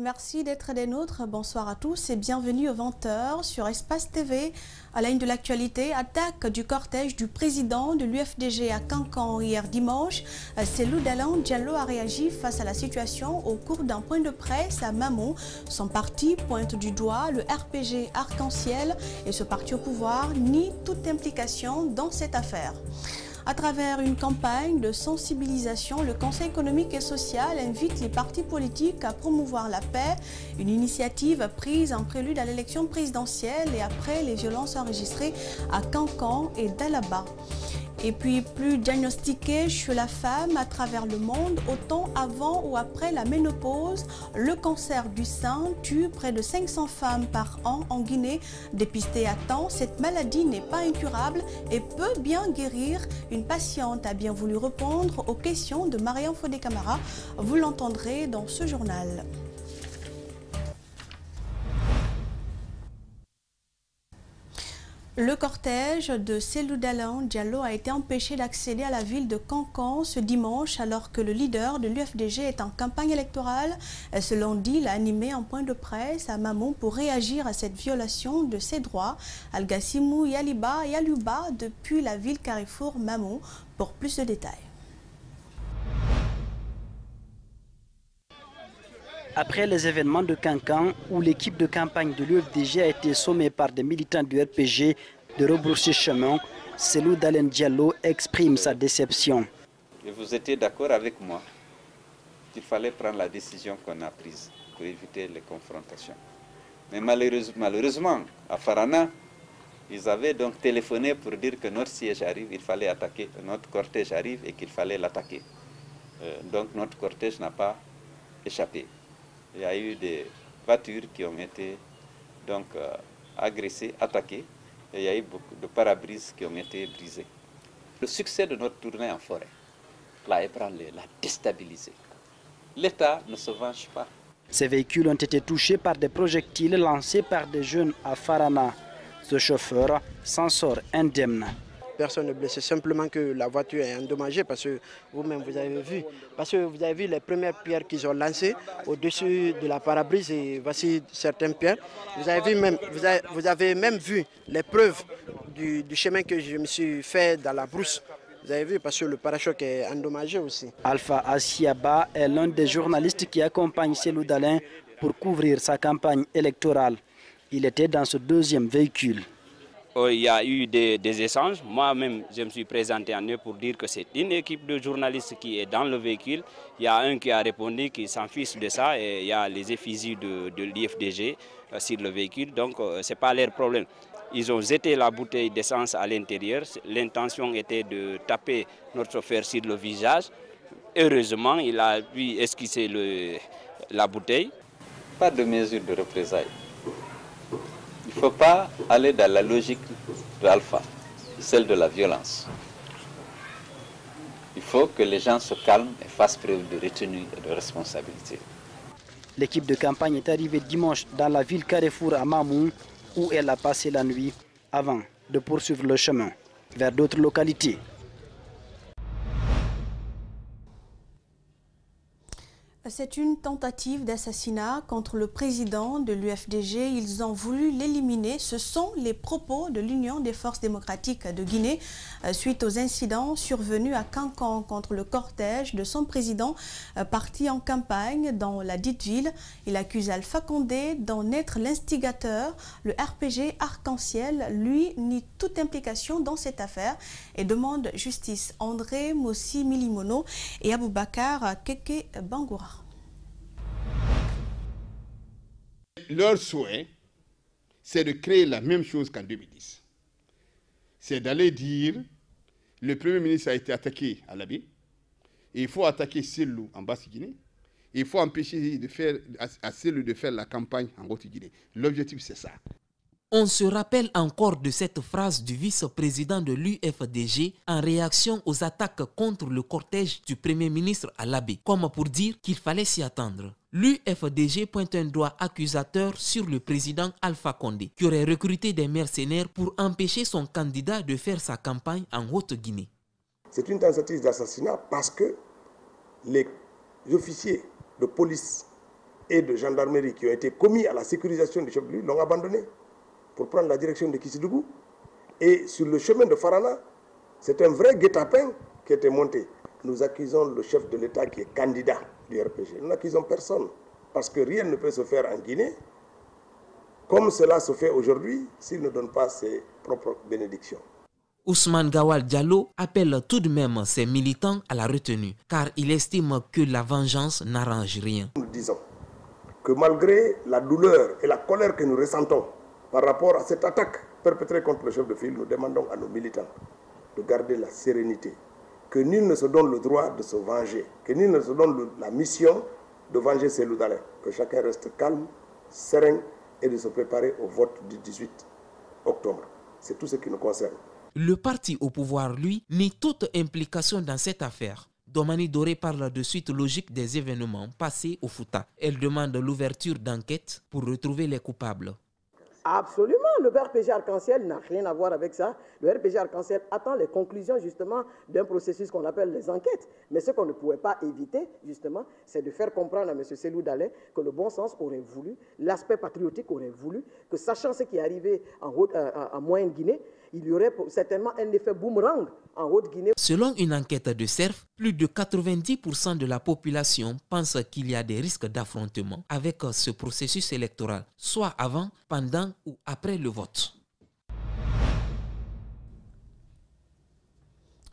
Merci d'être des nôtres. Bonsoir à tous et bienvenue au 20h sur Espace TV. À la de l'actualité, attaque du cortège du président de l'UFDG à Cancan hier dimanche. Célou Dalan Diallo a réagi face à la situation au cours d'un point de presse à Mamon. Son parti pointe du doigt le RPG Arc-en-Ciel et ce parti au pouvoir nie toute implication dans cette affaire. À travers une campagne de sensibilisation, le Conseil économique et social invite les partis politiques à promouvoir la paix, une initiative prise en prélude à l'élection présidentielle et après les violences enregistrées à Cancan et Dalaba. Et puis plus diagnostiqué chez la femme à travers le monde, autant avant ou après la ménopause, le cancer du sein tue près de 500 femmes par an en Guinée. Dépistée à temps, cette maladie n'est pas incurable et peut bien guérir. Une patiente a bien voulu répondre aux questions de Marianne Fodé Camara. Vous l'entendrez dans ce journal. Le cortège de Seloudalan Diallo a été empêché d'accéder à la ville de Cancan ce dimanche alors que le leader de l'UFDG est en campagne électorale. Selon dit, il a animé un point de presse à Mamon pour réagir à cette violation de ses droits. Algassimou Yaliba Yaluba depuis la ville Carrefour Mamon pour plus de détails. Après les événements de Cancan, où l'équipe de campagne de l'UFDG a été sommée par des militants du RPG de rebrousser chemin, Selou Dalen Diallo exprime sa déception. Vous étiez d'accord avec moi qu'il fallait prendre la décision qu'on a prise pour éviter les confrontations. Mais malheureusement, malheureusement, à Farana, ils avaient donc téléphoné pour dire que notre siège arrive, il fallait attaquer, notre cortège arrive et qu'il fallait l'attaquer. Euh, donc notre cortège n'a pas échappé il y a eu des voitures qui ont été donc euh, agressées, attaquées, il y a eu beaucoup de pare-brises qui ont été brisés. Le succès de notre tournée en forêt, la ébranlé, l'a déstabilisé. L'État ne se venge pas. Ces véhicules ont été touchés par des projectiles lancés par des jeunes à Farana. Ce chauffeur s'en sort indemne personne ne blessé, simplement que la voiture est endommagée parce que vous-même vous avez vu, parce que vous avez vu les premières pierres qu'ils ont lancées au-dessus de la parabrise et voici certaines pierres. Vous avez, vu même, vous avez, même vu les preuves du, chemin que je me suis fait dans la brousse. Vous avez vu parce que le parachoc est endommagé aussi. Alpha Asiaba est l'un des journalistes qui accompagne Célou Dalin pour couvrir sa campagne électorale. Il était dans ce deuxième véhicule. Euh, il y a eu des, échanges. Moi-même, je me suis présenté en eux pour dire que c'est une équipe de journalistes qui est dans le véhicule. Il y a un qui a répondu qu'il s'en fiche de ça et il y a les effigies de, l'IFDG euh, sur le véhicule. Donc, euh, ce n'est pas leur problème. Ils ont jeté la bouteille d'essence à l'intérieur. L'intention était de taper notre chauffeur sur le visage. Heureusement, il a pu esquisser la bouteille. Pas de mesure de représailles. Il ne faut pas aller dans la logique de Alpha, celle de la violence. Il faut que les gens se calment et fassent preuve de retenue et de responsabilité. L'équipe de campagne est arrivée dimanche dans la ville Carrefour à Mamou, où elle a passé la nuit avant de poursuivre le chemin vers d'autres localités. C'est une tentative d'assassinat contre le président de l'UFDG. Ils ont voulu l'éliminer. Ce sont les propos de l'Union des forces démocratiques de Guinée euh, suite aux incidents survenus à Cancan contre le cortège de son président euh, parti en campagne dans la dite ville. Il accuse Alpha Condé d'en être l'instigateur. Le RPG Arc-en-Ciel, lui, nie toute implication dans cette affaire et demande justice. André Mossi Milimono et Aboubakar Keke Bangoura. Leur souhait, c'est de créer la même chose qu'en 2010. C'est d'aller dire, le Premier ministre a été attaqué à l'Abbé, il faut attaquer Selou en Basse-Guinée, il faut empêcher de faire, à Selou de faire la campagne en Haute-Guinée. L'objectif, c'est ça. On se rappelle encore de cette phrase du vice-président de l'UFDG en réaction aux attaques contre le cortège du Premier ministre à l'abbé, comme pour dire qu'il fallait s'y attendre. L'UFDG pointe un doigt accusateur sur le président Alpha Condé, qui aurait recruté des mercenaires pour empêcher son candidat de faire sa campagne en Haute-Guinée. C'est une tentative d'assassinat parce que les officiers de police et de gendarmerie qui ont été commis à la sécurisation du chef de l'ont abandonné pour prendre la direction de Kissidougou. Et sur le chemin de Farana, c'est un vrai guet-apens qui était monté. Nous accusons le chef de l'État qui est candidat du RPG. Nous n'accusons personne parce que rien ne peut se faire en Guinée comme cela se fait aujourd'hui s'il ne donne pas ses propres bénédictions. Ousmane Gawal Diallo appelle tout de même ses militants à la retenue, car il estime que la vengeance n'arrange rien. Nous disons que malgré la douleur et la colère que nous ressentons par rapport à cette attaque perpétrée contre le chef de file, nous demandons à nos militants de garder la sérénité, que nul ne se donne le droit de se venger, que nul ne se donne la mission de venger ses loups que chacun reste calme, serein et de se préparer au vote du 18 octobre. C'est tout ce qui nous concerne. Le parti au pouvoir, lui, nie toute implication dans cette affaire. Domani Doré parle de suite logique des événements passés au Fouta. Elle demande l'ouverture d'enquête pour retrouver les coupables. Absolument, le RPG Arc-en-Ciel n'a rien à voir avec ça. Le RPG Arc-en-Ciel attend les conclusions justement d'un processus qu'on appelle les enquêtes. Mais ce qu'on ne pouvait pas éviter justement, c'est de faire comprendre à M. Selou Dallet que le bon sens aurait voulu, l'aspect patriotique aurait voulu, que sachant ce qui est arrivé en, euh, en Moyenne-Guinée, il y aurait certainement un effet boomerang en Haute-Guinée. Selon une enquête de CERF, plus de 90% de la population pense qu'il y a des risques d'affrontement avec ce processus électoral, soit avant, pendant ou après le vote.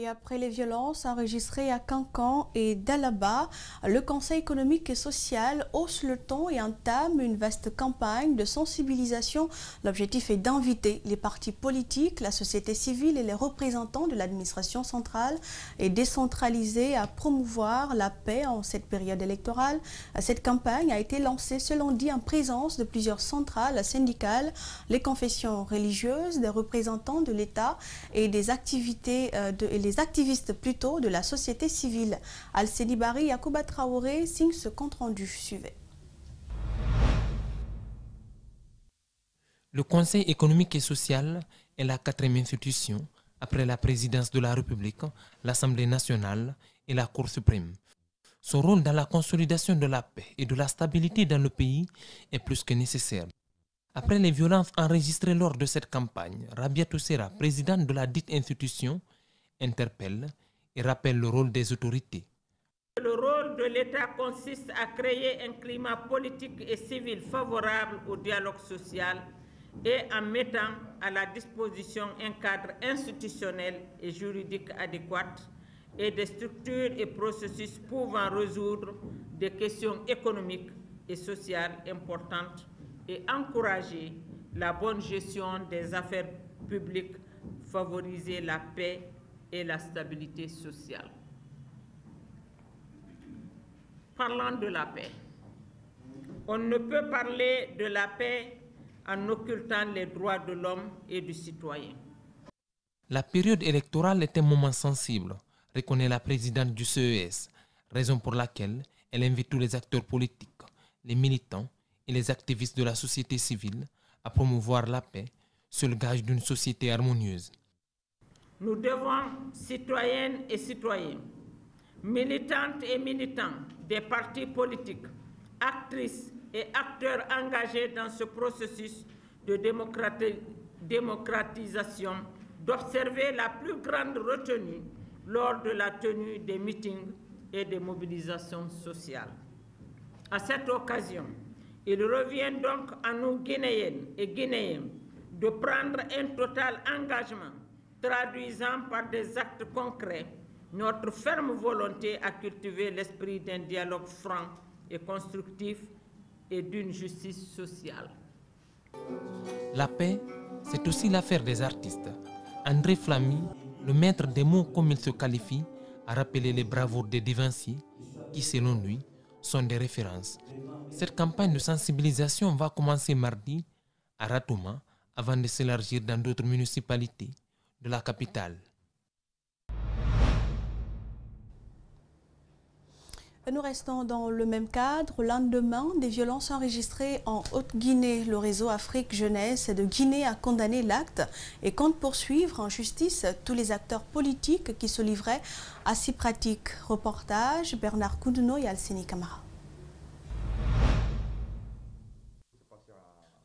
Et après les violences enregistrées à Cancan et Dalaba, le Conseil économique et social hausse le ton et entame une vaste campagne de sensibilisation. L'objectif est d'inviter les partis politiques, la société civile et les représentants de l'administration centrale et décentralisée à promouvoir la paix en cette période électorale. Cette campagne a été lancée selon dit en présence de plusieurs centrales syndicales, les confessions religieuses, des représentants de l'État et des activités euh, de, les activistes plutôt de la société civile. Al-Sedi Bari Yacouba Traoré signe ce compte-rendu. Suivez. Le Conseil économique et social est la quatrième institution après la présidence de la République, l'Assemblée nationale et la Cour suprême. Son rôle dans la consolidation de la paix et de la stabilité dans le pays est plus que nécessaire. Après les violences enregistrées lors de cette campagne, Rabia Toussera, présidente de la dite institution, interpelle et rappelle le rôle des autorités. Le rôle de l'État consiste à créer un climat politique et civil favorable au dialogue social et en mettant à la disposition un cadre institutionnel et juridique adéquat et des structures et processus pouvant résoudre des questions économiques et sociales importantes et encourager la bonne gestion des affaires publiques, favoriser la paix et la stabilité sociale. Parlant de la paix, on ne peut parler de la paix en occultant les droits de l'homme et du citoyen. La période électorale est un moment sensible, reconnaît la présidente du CES, raison pour laquelle elle invite tous les acteurs politiques, les militants et les activistes de la société civile à promouvoir la paix, sur le gage d'une société harmonieuse. Nous devons, citoyennes et citoyens, militantes et militants des partis politiques, actrices et acteurs engagés dans ce processus de démocratisation, d'observer la plus grande retenue lors de la tenue des meetings et des mobilisations sociales. À cette occasion, il revient donc à nous Guinéennes et Guinéens de prendre un total engagement traduisant par des actes concrets notre ferme volonté à cultiver l'esprit d'un dialogue franc et constructif et d'une justice sociale. La paix, c'est aussi l'affaire des artistes. André Flamy, le maître des mots comme il se qualifie, a rappelé les bravoures des Divinci, qui selon lui sont des références. Cette campagne de sensibilisation va commencer mardi à Ratouma avant de s'élargir dans d'autres municipalités de la capitale. Nous restons dans le même cadre. Lendemain des violences enregistrées en Haute-Guinée, le réseau Afrique Jeunesse de Guinée a condamné l'acte et compte poursuivre en justice tous les acteurs politiques qui se livraient à ces pratiques. Reportage Bernard Koundouno et Alcini Camara.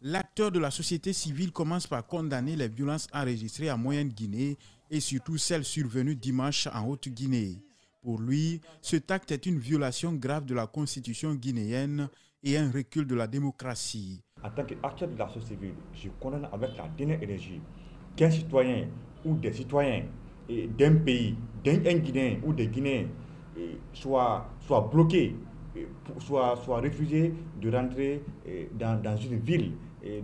L'acteur de la société civile commence par condamner les violences enregistrées en Moyenne-Guinée et surtout celles survenues dimanche en Haute-Guinée. Pour lui, ce acte est une violation grave de la constitution guinéenne et un recul de la démocratie. En tant qu'acteur de la société civile, je condamne avec la dernière énergie qu'un citoyen ou des citoyens d'un pays, d'un Guinéen ou des Guinéens soient, soient bloqués, soient, soient refusés de rentrer dans, dans une ville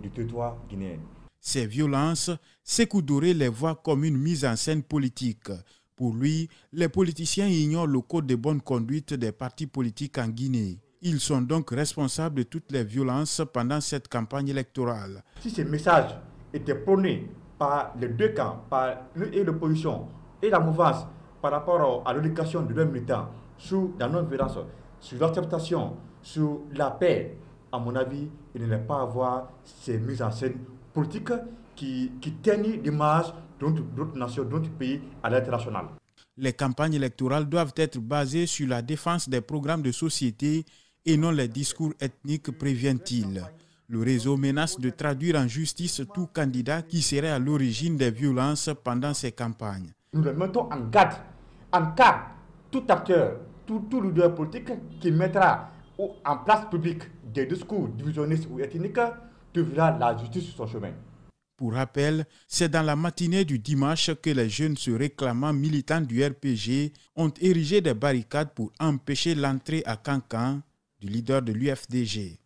du territoire guinéen. Ces violences, Sekou Doré les voit comme une mise en scène politique. Pour lui, les politiciens ignorent le code de bonne conduite des partis politiques en Guinée. Ils sont donc responsables de toutes les violences pendant cette campagne électorale. Si ces messages étaient prônés par les deux camps, par et l'opposition et la mouvance par rapport à l'éducation de leurs militants, sur la non-violence, sur l'acceptation, sur la paix, à mon avis, il ne pas avoir ces mises en scène politiques qui, qui teignent l'image d'autres nations, d'autres pays à l'international. Les campagnes électorales doivent être basées sur la défense des programmes de société et non les discours ethniques, prévient-il. Le réseau menace de traduire en justice tout candidat qui serait à l'origine des violences pendant ces campagnes. Nous le mettons en garde, en cas tout acteur, tout, tout leader politique qui mettra en place publique des discours divisionnistes ou ethniques devra la justice sur son chemin. Pour rappel, c'est dans la matinée du dimanche que les jeunes se réclamant militants du RPG ont érigé des barricades pour empêcher l'entrée à Cancan du leader de l'UFDG.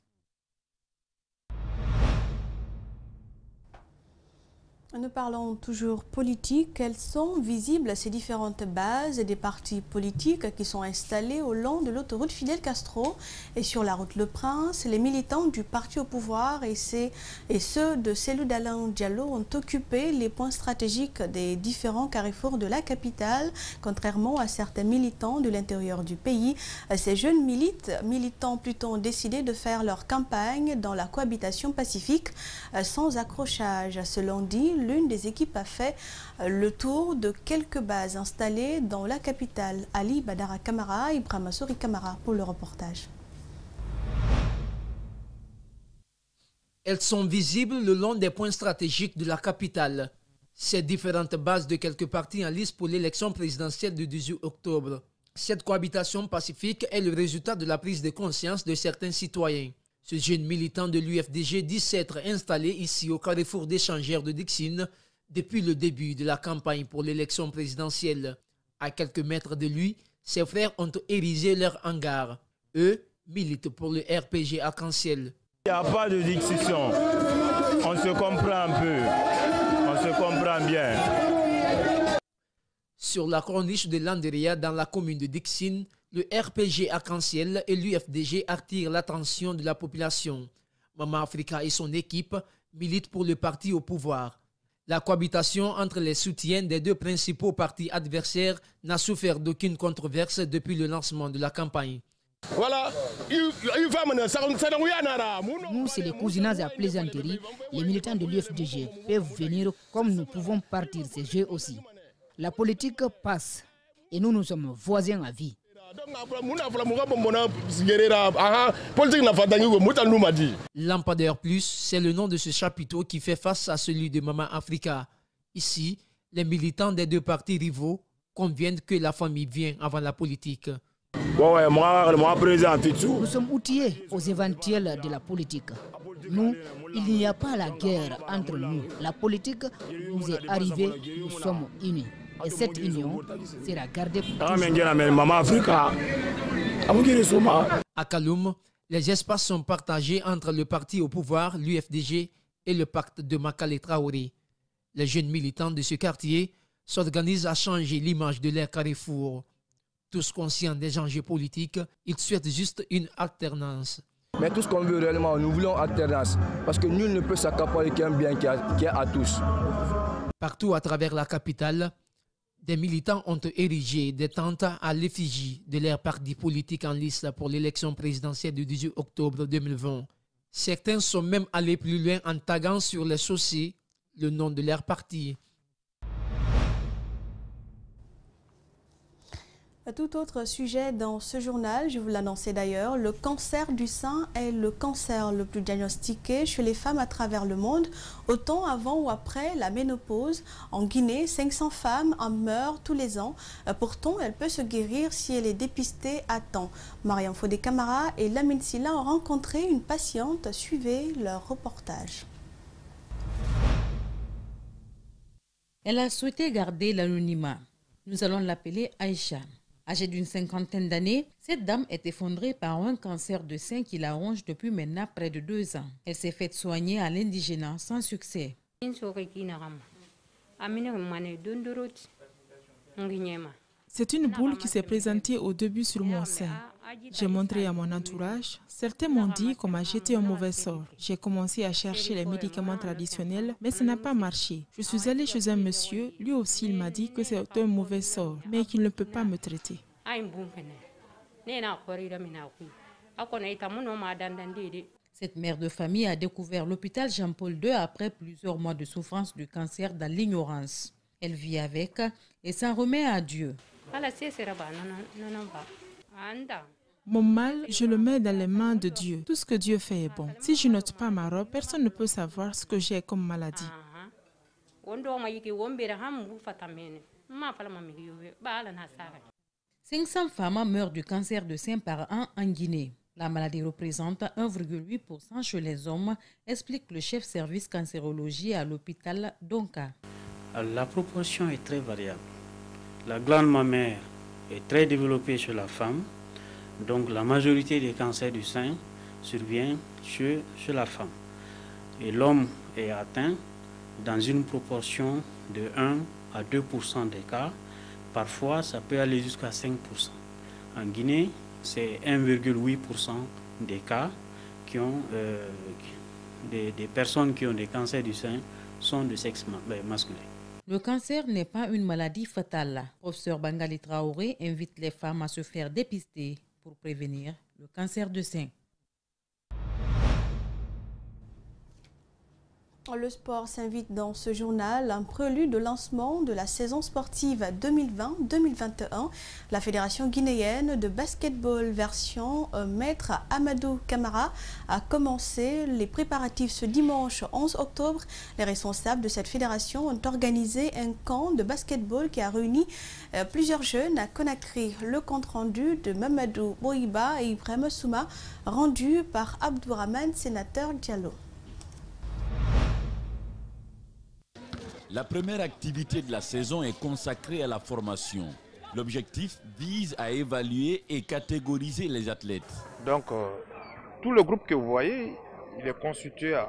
Nous parlons toujours politique. Quelles sont visibles ces différentes bases des partis politiques qui sont installés au long de l'autoroute Fidel Castro et sur la route Le Prince? Les militants du parti au pouvoir et, ceux de Cellou Dalain Diallo ont occupé les points stratégiques des différents carrefours de la capitale, contrairement à certains militants de l'intérieur du pays. Ces jeunes militants plutôt ont décidé de faire leur campagne dans la cohabitation pacifique euh, sans accrochage. Selon dit, l'une des équipes a fait euh, le tour de quelques bases installées dans la capitale. Ali Badara Kamara, Ibrahim Souri Kamara pour le reportage. Elles sont visibles le long des points stratégiques de la capitale. Ces différentes bases de quelques partis en lice pour l'élection présidentielle du 18 octobre. Cette cohabitation pacifique est le résultat de la prise de conscience de certains citoyens. Ce jeune militant de l'UFDG dit s'être installé ici au carrefour d'échangeurs de Dixine depuis le début de la campagne pour l'élection présidentielle. À quelques mètres de lui, ses frères ont érigé leur hangar. Eux militent pour le RPG Arc-en-Ciel. Il n'y a pas de discussion. On se comprend un peu. On se comprend bien. Sur la corniche de Landeria dans la commune de Dixine, le RPG Arc-en-Ciel et l'UFDG attirent l'attention de la population. Mama Africa et son équipe militent pour le parti au pouvoir. La cohabitation entre les soutiens des deux principaux partis adversaires n'a souffert d'aucune controverse depuis le lancement de la campagne. Nous, c'est les cousinats à plaisanterie. Les militants de l'UFDG peuvent venir comme nous pouvons partir ces jeux aussi. La politique passe et nous, nous sommes voisins à vie. Lampadaire Plus, c'est le nom de ce chapiteau qui fait face à celui de Mama Africa. Ici, les militants des deux partis rivaux conviennent que la famille vient avant la politique. Nous sommes outillés aux éventuels de la politique. Nous, il n'y a pas la guerre entre nous. La politique nous est arrivée, nous sommes unis. Et cette union sera gardée pour À Kaloum, les espaces sont partagés entre le parti au pouvoir, l'UFDG, et le pacte de Makale Traoré. Les jeunes militants de ce quartier s'organisent à changer l'image de leur carrefour. Tous conscients des enjeux politiques, ils souhaitent juste une alternance. Mais tout ce qu'on veut réellement, nous voulons alternance. Parce que nul ne peut s'accaparer qu'un bien qui est à tous. Partout à travers la capitale, des militants ont érigé des tentes à l'effigie de leur parti politique en liste pour l'élection présidentielle du 18 octobre 2020. Certains sont même allés plus loin en taguant sur les chaussées le nom de leur parti. Tout autre sujet dans ce journal, je vous l'annonçais d'ailleurs, le cancer du sein est le cancer le plus diagnostiqué chez les femmes à travers le monde, autant avant ou après la ménopause. En Guinée, 500 femmes en meurent tous les ans. Pourtant, elle peut se guérir si elle est dépistée à temps. Mariam Fodé Camara et Lamine Silla ont rencontré une patiente. Suivez leur reportage. Elle a souhaité garder l'anonymat. Nous allons l'appeler Aïcha. Âgée d'une cinquantaine d'années, cette dame est effondrée par un cancer de sein qui la ronge depuis maintenant près de deux ans. Elle s'est faite soigner à l'indigénat sans succès. C'est une boule qui s'est présentée au début sur mon sein. J'ai montré à mon entourage. Certains m'ont dit qu'on m'a jeté un mauvais sort. J'ai commencé à chercher les médicaments traditionnels, mais ça n'a pas marché. Je suis allée chez un monsieur. Lui aussi, il m'a dit que c'est un mauvais sort, mais qu'il ne peut pas me traiter. Cette mère de famille a découvert l'hôpital Jean-Paul II après plusieurs mois de souffrance du cancer dans l'ignorance. Elle vit avec et s'en remet à Dieu. Mon mal, je le mets dans les mains de Dieu. Tout ce que Dieu fait est bon. Si je note pas ma robe, personne ne peut savoir ce que j'ai comme maladie. 500 femmes meurent du cancer de sein par an en Guinée. La maladie représente 1,8% chez les hommes, explique le chef service cancérologie à l'hôpital Donka. La proportion est très variable. La glande mammaire est très développée chez la femme, donc la majorité des cancers du sein survient chez, la femme. Et l'homme est atteint dans une proportion de 1 à 2% des cas. Parfois, ça peut aller jusqu'à 5%. En Guinée, c'est 1,8% des cas qui euh, des, des, personnes qui ont des cancers du sein sont de sexe masculin. Le cancer n'est pas une maladie fatale. Professeur Bangali Traoré invite les femmes à se faire dépister pour prévenir le cancer de sein. Le sport s'invite dans ce journal, un prélude de lancement de la saison sportive 2020-2021. La Fédération guinéenne de basketball version euh, Maître Amadou Camara a commencé les préparatifs ce dimanche 11 octobre. Les responsables de cette fédération ont organisé un camp de basketball qui a réuni euh, plusieurs jeunes à Conakry. Le compte-rendu de Mamadou Boiba et Ibrahim Souma rendu par Abdourahman, sénateur Diallo. La première activité de la saison est consacrée à la formation. L'objectif vise à évaluer et catégoriser les athlètes. Donc, euh, tout le groupe que vous voyez, il est constitué à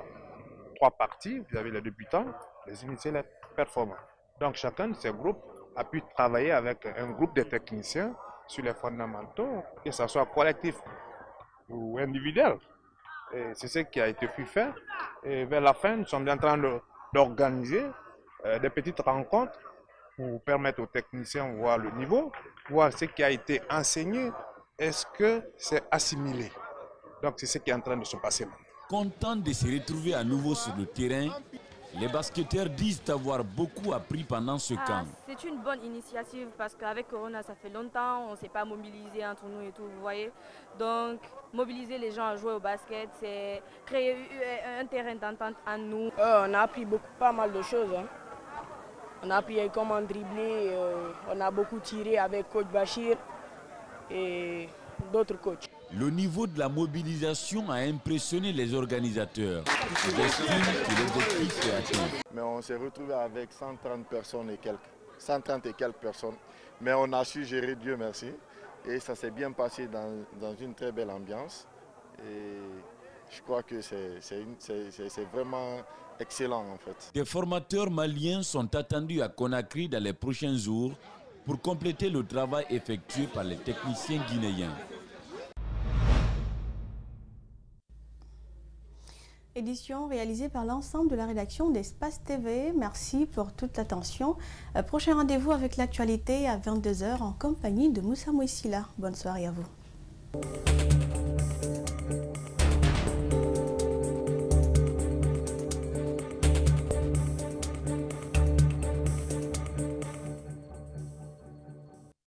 trois parties. Vous avez les débutants, les initiés, les performants. Donc, chacun de ces groupes a pu travailler avec un groupe de techniciens sur les fondamentaux, que ce soit collectif ou individuel. C'est ce qui a été faire. Et vers la fin, nous sommes en train d'organiser euh, des petites rencontres pour permettre aux techniciens de voir le niveau, voir ce qui a été enseigné, est-ce que c'est assimilé. Donc c'est ce qui est en train de se passer maintenant. Content de se retrouver à nouveau sur le terrain, les basketteurs disent avoir beaucoup appris pendant ce Ah, camp. c'est une bonne initiative parce qu'avec Corona, ça fait longtemps, on ne s'est pas mobilisé entre nous et tout, vous voyez. Donc, mobiliser les gens à jouer au basket, c'est créer un terrain d'entente en nous. Euh, on a appris beaucoup, pas mal de choses. hein. On a appris comment dribbler, euh, on a beaucoup tiré avec coach Bachir et d'autres coachs. Le niveau de la mobilisation a impressionné les organisateurs. Mais on s'est retrouvé avec 130 personnes et quelques, 130 et quelques personnes. Mais on a su gérer, Dieu merci. Et ça s'est bien passé dans, dans une très belle ambiance. Et je crois que c'est vraiment excellent en fait. Des formateurs maliens sont attendus à Conakry dans les prochains jours pour compléter le travail effectué par les techniciens guinéens. Édition réalisée par l'ensemble de la rédaction d'Espace TV. Merci pour toute l'attention. Euh, Prochain rendez-vous avec l'actualité à 22h en compagnie de Moussa Mouissila. Bonne soirée à vous.